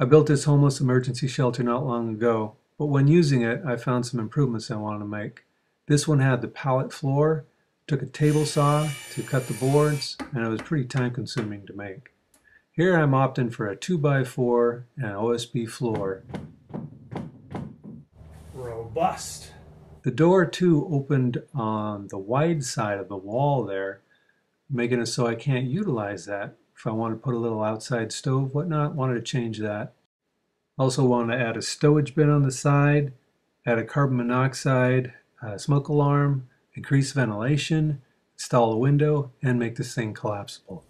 I built this homeless emergency shelter not long ago, but when using it, I found some improvements I wanted to make. This one had the pallet floor, took a table saw to cut the boards, and it was pretty time consuming to make. Here I'm opting for a 2x4 and OSB floor. Robust. The door too opened on the wide side of the wall there, making it so I can't utilize that. If I want to put a little outside stove, whatnot, wanted to change that. Also wanted to add a stowage bin on the side, add a carbon monoxide uh, smoke alarm, increase ventilation, install a window, and make this thing collapsible.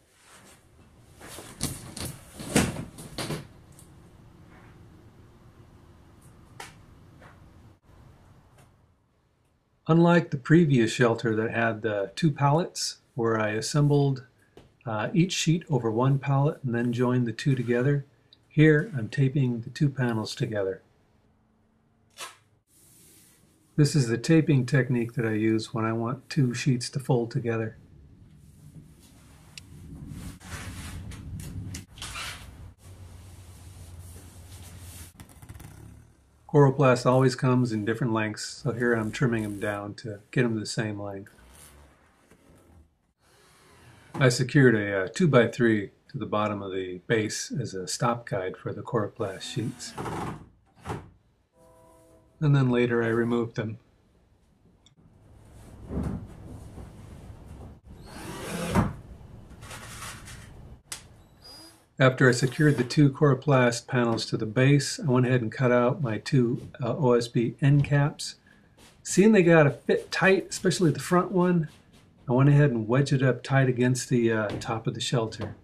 Unlike the previous shelter that had the two pallets where I assembled uh, each sheet over one pallet and then join the two together, here I'm taping the two panels together. This is the taping technique that I use when I want two sheets to fold together. Coroplast always comes in different lengths, so here I'm trimming them down to get them the same length. I secured a 2x3 uh, to the bottom of the base as a stop guide for the Coroplast sheets. And then later I removed them. After I secured the two Coroplast panels to the base, I went ahead and cut out my two uh, OSB end caps. Seeing they got to fit tight, especially the front one, I went ahead and wedged it up tight against the uh, top of the shelter.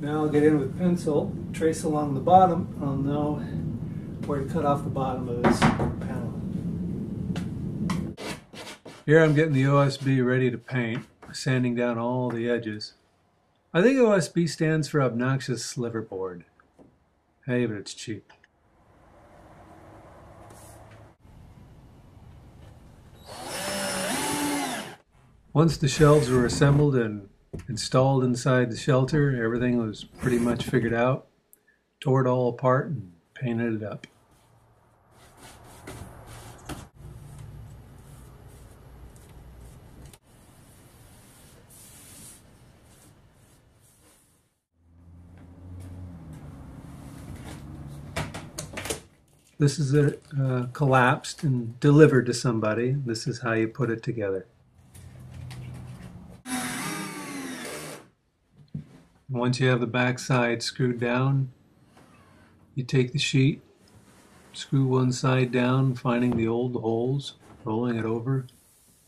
Now I'll get in with pencil, trace along the bottom, and I'll know where to cut off the bottom of this panel. Here I'm getting the OSB ready to paint, sanding down all the edges. I think OSB stands for obnoxious liverboard. Hey, but it's cheap. Once the shelves were assembled and installed inside the shelter, everything was pretty much figured out. Tore it all apart and painted it up. This is a, uh, collapsed and delivered to somebody. This is how you put it together. Once you have the back side screwed down, you take the sheet, screw one side down, finding the old holes, rolling it over,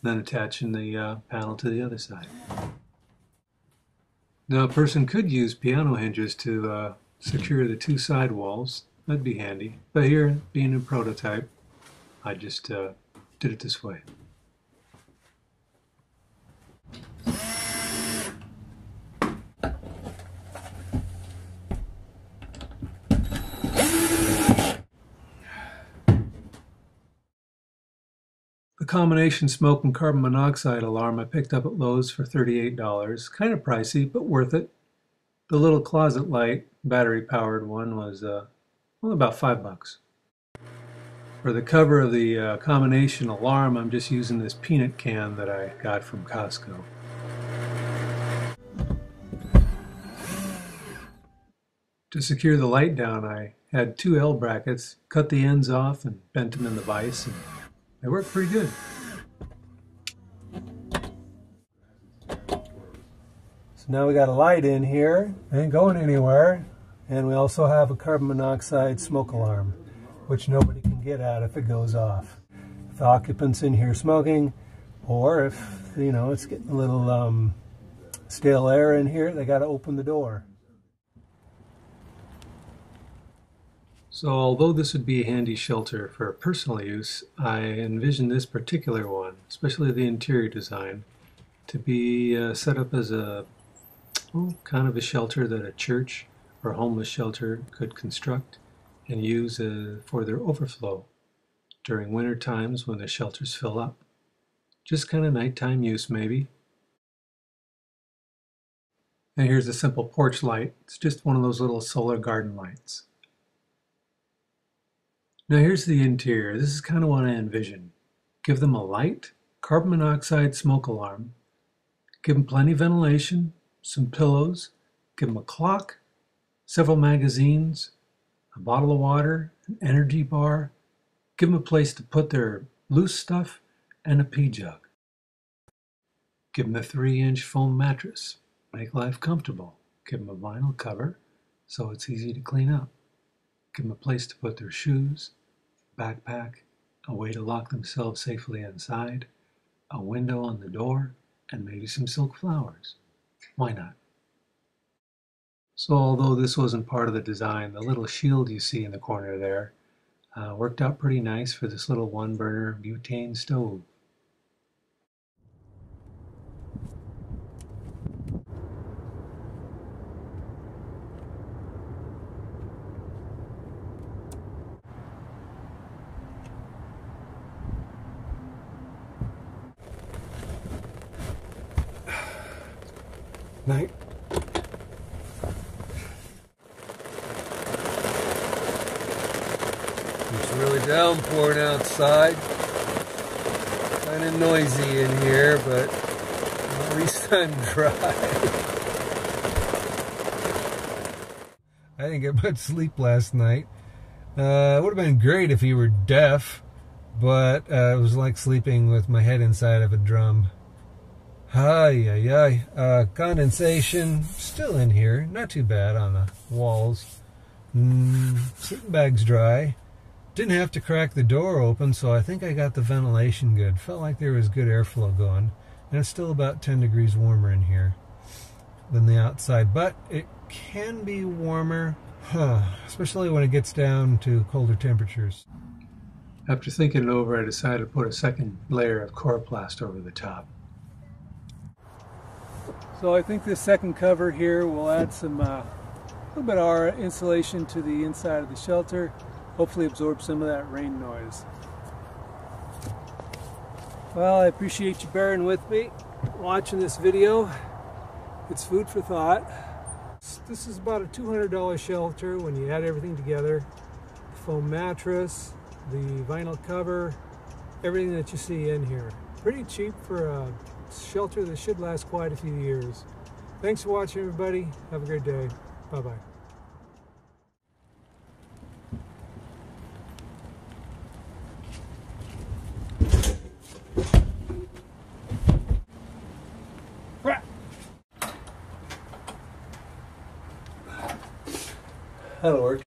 then attaching the uh, panel to the other side. Now a person could use piano hinges to uh, secure the two side walls That'd be handy. But here, being a prototype, I just uh, did it this way. Combination smoke and carbon monoxide alarm I picked up at Lowe's for $38. Kind of pricey, but worth it. The little closet light, battery powered one, was uh, well, about five bucks. For the cover of the uh, combination alarm, I'm just using this peanut can that I got from Costco. To secure the light down, I had two L brackets, cut the ends off and bent them in the vise, they worked pretty good. So now we got a light in here, ain't going anywhere. And we also have a carbon monoxide smoke alarm, which nobody can get at if it goes off. If the occupant's in here smoking, or if, you know, it's getting a little um, stale air in here, they got to open the door. So although this would be a handy shelter for personal use, I envision this particular one, especially the interior design, to be uh, set up as a well, kind of a shelter that a church or homeless shelter could construct and use uh, for their overflow during winter times when the shelters fill up. Just kind of nighttime use maybe. And here's a simple porch light. It's just one of those little solar garden lights. Now here's the interior. This is kind of what I envision. Give them a light, carbon monoxide smoke alarm. Give them plenty of ventilation, some pillows. Give them a clock, several magazines, a bottle of water, an energy bar. Give them a place to put their loose stuff and a pee jug. Give them a three inch foam mattress. Make life comfortable. Give them a vinyl cover so it's easy to clean up. Give them a place to put their shoes, backpack, a way to lock themselves safely inside, a window on the door, and maybe some silk flowers. Why not? So although this wasn't part of the design, the little shield you see in the corner there uh, worked out pretty nice for this little one burner butane stove. Night. It's really downpouring outside. Kind of noisy in here, but at least I'm dry. I didn't get much sleep last night. Uh, it would have been great if you were deaf, but uh, it was like sleeping with my head inside of a drum. Ay, ay, ay. Uh, condensation still in here. Not too bad on the walls. Mm, sleeping bag's dry. Didn't have to crack the door open, so I think I got the ventilation good. Felt like there was good airflow going. And it's still about 10 degrees warmer in here than the outside. But it can be warmer, huh, especially when it gets down to colder temperatures. After thinking it over, I decided to put a second layer of coroplast over the top. So I think this second cover here will add some uh, little bit of our insulation to the inside of the shelter, hopefully absorb some of that rain noise. Well, I appreciate you bearing with me, watching this video. It's food for thought. This is about a $200 shelter when you add everything together. The foam mattress, the vinyl cover, everything that you see in here. Pretty cheap for a shelter that should last quite a few years. Thanks for watching, everybody. Have a great day. Bye bye. That'll work.